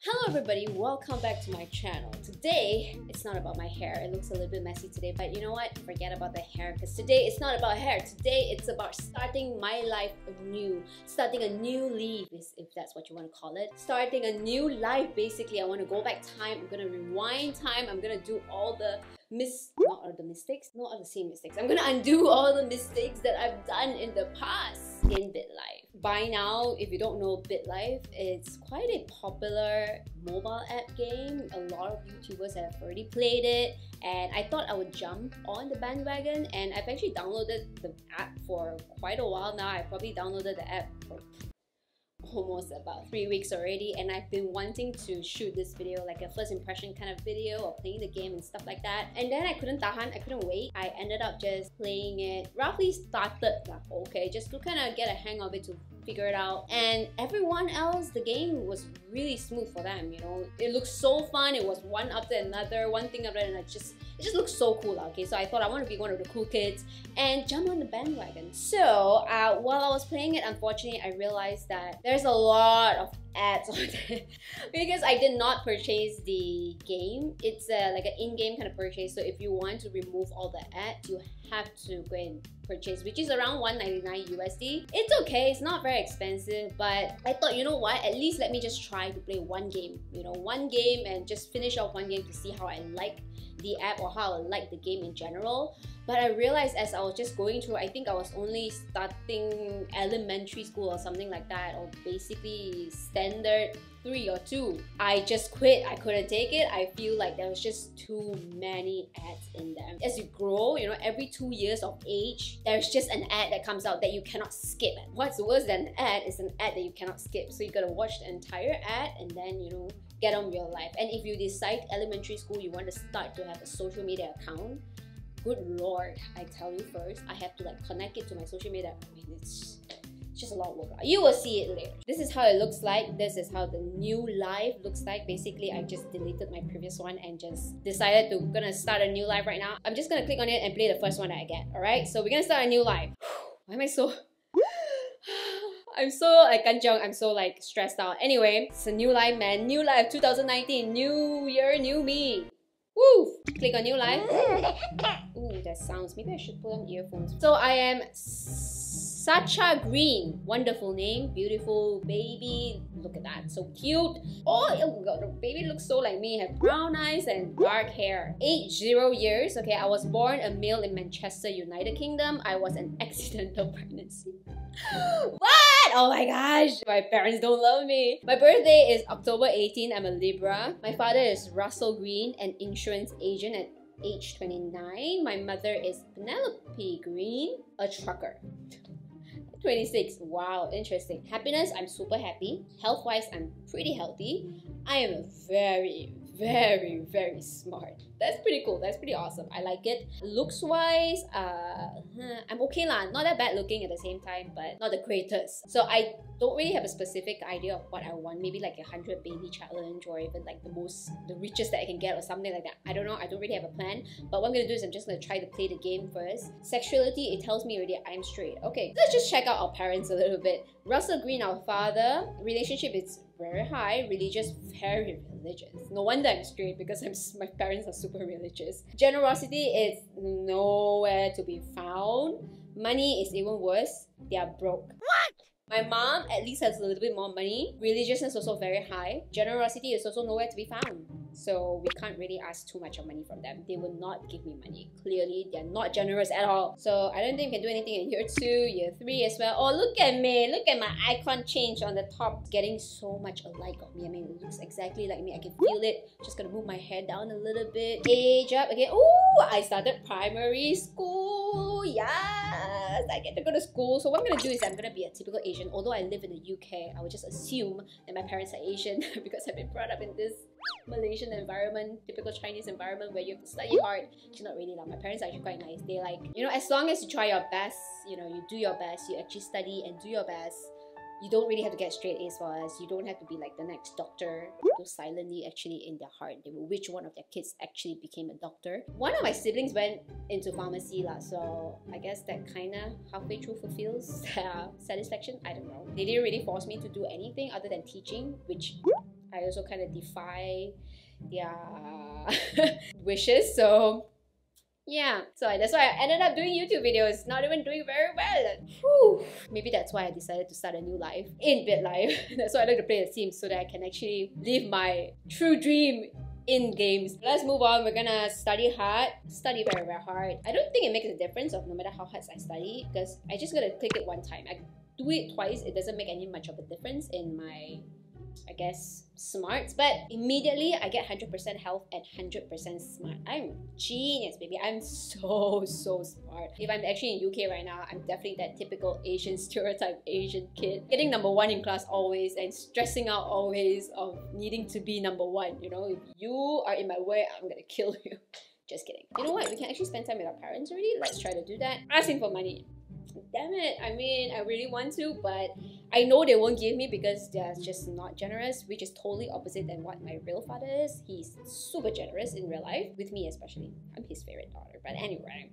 Hello everybody, welcome back to my channel. Today, it's not about my hair. It looks a little bit messy today, but you know what? Forget about the hair because today it's not about hair. Today it's about starting my life anew. Starting a new leaf, if that's what you want to call it. Starting a new life, basically. I want to go back time. I'm going to rewind time. I'm going to do all the mis not all the mistakes, not all the same mistakes. I'm gonna undo all the mistakes that I've done in the past in BitLife. By now, if you don't know BitLife, it's quite a popular mobile app game. A lot of YouTubers have already played it, and I thought I would jump on the bandwagon. And I've actually downloaded the app for quite a while now. I've probably downloaded the app for almost about three weeks already and I've been wanting to shoot this video like a first impression kind of video or playing the game and stuff like that. And then I couldn't tahan, I couldn't wait. I ended up just playing it roughly started okay just to kind of get a hang of it to figure it out. And everyone else the game was really smooth for them you know? It looked so fun. It was one after another one thing after another. And I just it just looks so cool okay? So I thought I want to be one of the cool kids and jump on the bandwagon. So uh, while I was playing it unfortunately I realized that there's a lot of ads on it because I did not purchase the game. It's a, like an in-game kind of purchase. So if you want to remove all the ads you have to go and purchase which is around 199 USD it's okay. It's not very expensive but I thought you know what? At least let me just try to play one game you know one game and just finish off one game to see how I like the app or how I like the game in general. But I realized as I was just going through, I think I was only starting elementary school or something like that, or basically standard three or two. I just quit. I couldn't take it. I feel like there was just too many ads in them. As you grow, you know, every two years of age, there's just an ad that comes out that you cannot skip. What's worse than an ad is an ad that you cannot skip. So you gotta watch the entire ad and then, you know, get on real life. And if you decide elementary school you want to start to have a social media account, good lord, I tell you first, I have to like connect it to my social media. I mean, it's just a lot of work. You will see it later. This is how it looks like. This is how the new life looks like. Basically, I just deleted my previous one and just decided to gonna start a new life right now. I'm just gonna click on it and play the first one that I get. Alright, so we're gonna start a new life. Why am I so I'm so like kanchong, I'm so like stressed out. Anyway, it's a new life, man. New life 2019, new year, new me. Woo! Click on new life. Ooh, that sounds. Maybe I should put on earphones. So I am Sacha Green. Wonderful name, beautiful baby. Look at that, so cute. Oh, oh god, the baby looks so like me. Have brown eyes and dark hair. Age zero years. Okay, I was born a male in Manchester, United Kingdom. I was an accidental pregnancy. Oh my gosh, my parents don't love me. My birthday is October 18. I'm a Libra. My father is Russell Green, an insurance agent at age 29. My mother is Penelope Green, a trucker. 26. Wow, interesting. Happiness, I'm super happy. Health wise, I'm pretty healthy. I am very, very, very smart. That's pretty cool. That's pretty awesome. I like it. Looks wise, uh, I'm okay lah. Not that bad looking at the same time, but not the greatest. So I don't really have a specific idea of what I want. Maybe like a hundred baby challenge or even like the most, the richest that I can get or something like that. I don't know. I don't really have a plan. But what I'm gonna do is I'm just gonna try to play the game first. Sexuality, it tells me already I'm straight. Okay, let's just check out our parents a little bit. Russell Green, our father, relationship is very high, religious, very religious. No wonder I'm straight because I'm my parents are super religious. Generosity is nowhere to be found. Money is even worse. They are broke. What? My mom at least has a little bit more money. Religiousness is also very high. Generosity is also nowhere to be found. So we can't really ask too much of money from them. They will not give me money. Clearly, they're not generous at all. So I don't think we can do anything in year two, year three as well. Oh, look at me. Look at my icon change on the top. Getting so much alike of me. I mean, it looks exactly like me. I can feel it. Just gonna move my hair down a little bit. Age up again. Oh, I started primary school. Yes, I get to go to school. So what I'm gonna do is I'm gonna be a typical Asian. Although I live in the UK, I would just assume that my parents are Asian because I've been brought up in this Malaysian environment, typical Chinese environment where you have to study hard. It's not really like my parents are actually quite nice. They like, you know, as long as you try your best, you know, you do your best, you actually study and do your best, you don't really have to get straight A's for us. You don't have to be like the next doctor. Those silently actually in their heart, they will wish one of their kids actually became a doctor. One of my siblings went into pharmacy lah, so I guess that kinda halfway through fulfills their satisfaction. I don't know. They didn't really force me to do anything other than teaching, which I also kind of defy their wishes. So yeah, so that's why I ended up doing YouTube videos, not even doing very well. Whew. Maybe that's why I decided to start a new life in BitLife. that's why I like to play The Sims so that I can actually live my true dream in games. Let's move on. We're gonna study hard. Study very, very hard. I don't think it makes a difference of no matter how hard I study because I just gotta click it one time. I do it twice, it doesn't make any much of a difference in my I guess, smarts. But immediately I get 100% health and 100% smart. I'm genius, baby. I'm so, so smart. If I'm actually in UK right now, I'm definitely that typical Asian stereotype Asian kid. Getting number one in class always and stressing out always of needing to be number one. You know, if you are in my way, I'm gonna kill you. Just kidding. You know what? We can actually spend time with our parents already. Let's try to do that. Asking for money damn it. I mean, I really want to, but I know they won't give me because they're just not generous, which is totally opposite than what my real father is. He's super generous in real life, with me especially. I'm his favorite daughter. But anyway,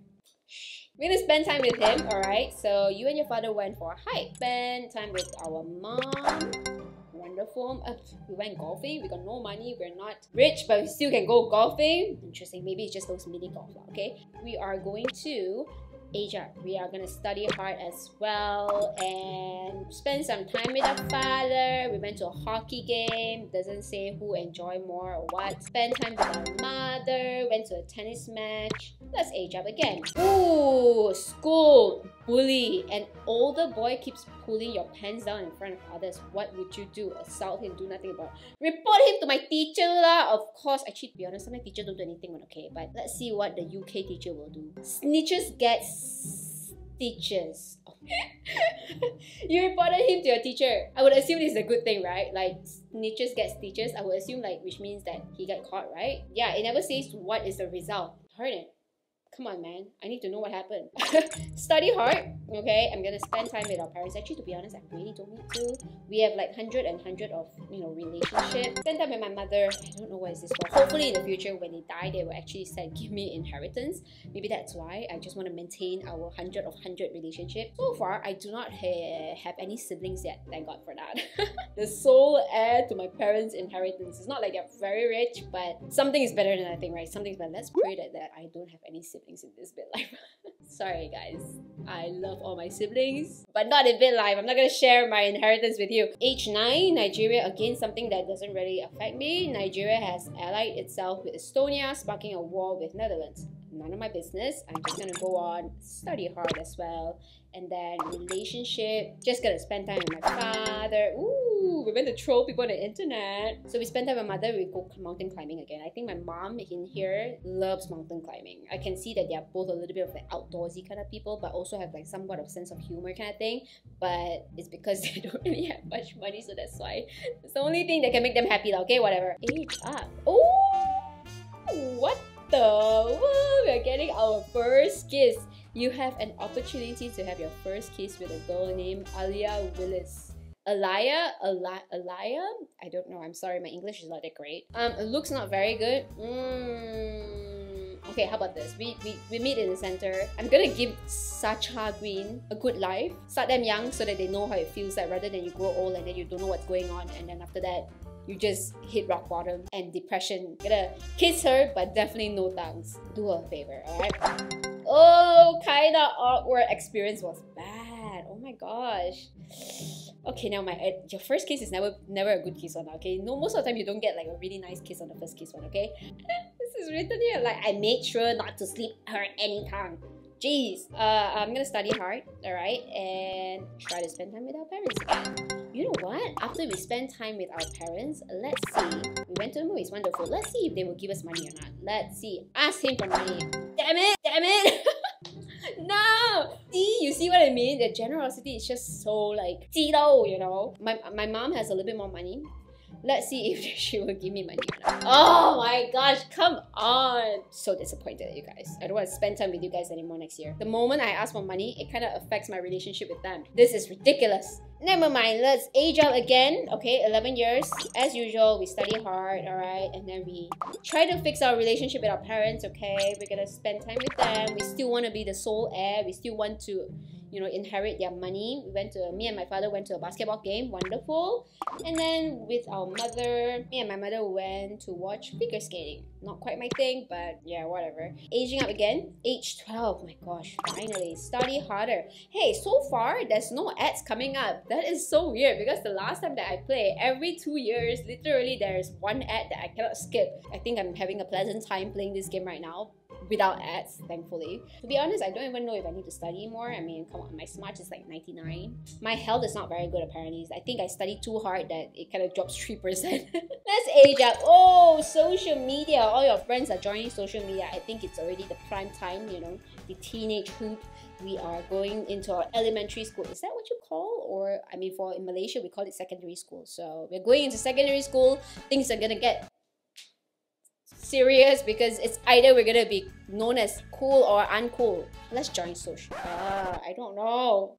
we're gonna spend time with him, alright? So you and your father went for a hike. Spend time with our mom. Wonderful. Uh, we went golfing. We got no money. We're not rich, but we still can go golfing. Interesting. Maybe it's just those mini golf, okay? We are going to Asia. We are gonna study hard as well and spend some time with our father. We went to a hockey game. Doesn't say who enjoy more or what. Spend time with our mother. Went to a tennis match. Let's age up again. Ooh, school bully. An older boy keeps pulling your pants down in front of others. What would you do? Assault him? Do nothing about it. Report him to my teacher lah. Of course, actually, to be honest, my teacher don't do anything. Okay, but let's see what the UK teacher will do. Snitches get stitches. you reported him to your teacher. I would assume this is a good thing, right? Like snitches get stitches. I would assume like which means that he got caught, right? Yeah, it never says what is the result. Heard it. Come on, man. I need to know what happened. Study hard, okay? I'm gonna spend time with our parents. Actually, to be honest, I really don't need to. We have like hundred and hundred of you know relationships. Spend time with my mother. I don't know what is this for. Hopefully, in the future, when they die, they will actually say give me inheritance. Maybe that's why I just want to maintain our hundred of hundred relationship. So far, I do not ha have any siblings yet. Thank God for that. the sole heir to my parents' inheritance. It's not like they're very rich, but something is better than nothing, right? Something's better. Let's pray that, that I don't have any siblings siblings in this BitLife. Sorry guys, I love all my siblings, but not in BitLife. I'm not gonna share my inheritance with you. Age 9, Nigeria, again something that doesn't really affect me. Nigeria has allied itself with Estonia, sparking a war with Netherlands. None of my business. I'm just gonna go on, study hard as well, and then relationship. Just gonna spend time with my father. Ooh, we went to troll people on the internet. So we spend time with my mother. We go mountain climbing again. I think my mom in here loves mountain climbing. I can see that they are both a little bit of the outdoorsy kind of people, but also have like somewhat of sense of humor kind of thing. But it's because they don't really have much money, so that's why it's the only thing that can make them happy. Okay, whatever. Age up. Oh, what the? Whoa, we're getting our first kiss you have an opportunity to have your first kiss with a girl named Alia Willis. Alia, Alia, Alaya? I don't know. I'm sorry, my English is not that great. Um, it looks not very good. Mm, okay, how about this? We, we we meet in the center. I'm gonna give Sacha Green a good life. Start them young so that they know how it feels like, rather than you grow old and then you don't know what's going on, and then after that you just hit rock bottom and depression. Gonna kiss her, but definitely no thanks. Do her a favor, alright? Oh, kind of awkward experience was bad. Oh my gosh. Okay, now my your first kiss is never never a good kiss one. Okay, no, most of the time you don't get like a really nice kiss on the first kiss one. Okay, this is written here like I made sure not to sleep her anytime. Jeez, uh, I'm gonna study hard, alright, and try to spend time with our parents. You know what? After we spend time with our parents, let's see. We went to the movies, wonderful. Let's see if they will give us money or not. Let's see. Ask him for money. Damn it! Damn it! no! See, you see what I mean? The generosity is just so like, you know? My, my mom has a little bit more money. Let's see if she will give me money Oh my gosh, come on. So disappointed you guys. I don't want to spend time with you guys anymore next year. The moment I ask for money, it kind of affects my relationship with them. This is ridiculous. Never mind, let's age up again. Okay, 11 years. As usual, we study hard, alright? And then we try to fix our relationship with our parents, okay? We're gonna spend time with them. We still want to be the sole heir. We still want to you know, inherit their money. We went to me and my father went to a basketball game, wonderful. And then with our mother, me and my mother went to watch figure skating. Not quite my thing, but yeah, whatever. Aging up again, age 12. My gosh, finally, study harder. Hey, so far there's no ads coming up. That is so weird because the last time that I play, every two years, literally there's one ad that I cannot skip. I think I'm having a pleasant time playing this game right now without ads, thankfully. To be honest, I don't even know if I need to study more. I mean, come on, my smart is like 99. My health is not very good apparently. I think I studied too hard that it kind of drops 3%. Let's age up. Oh, social media. All your friends are joining social media. I think it's already the prime time, you know, the teenage hoop. We are going into our elementary school. Is that what you call? Or, I mean, for in Malaysia, we call it secondary school. So we're going into secondary school. Things are gonna get serious because it's either we're gonna be known as cool or uncool. Let's join social. Ah, I don't know.